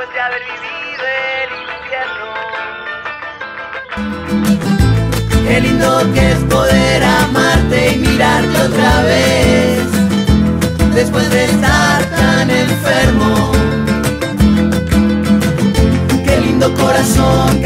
después de haber vivido el infierno. Qué lindo que es poder amarte y mirarte otra vez Después de estar tan enfermo Qué lindo corazón